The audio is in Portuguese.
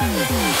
Música